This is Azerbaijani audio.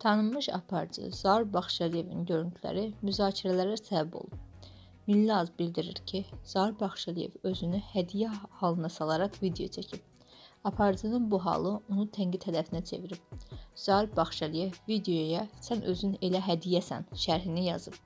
Tanınmış aparıcı Zaur Baxşəliyevin görüntüləri müzakirələrə səbəb olub. Milli Az bildirir ki, Zaur Baxşəliyev özünü hədiyyə halına salaraq video çəkib. Aparıcının bu halı onu tənqid hədəfinə çevirib. Zaur Baxşəliyev videoya "Sən özün elə hədiyyəsən" şərhini yazıb.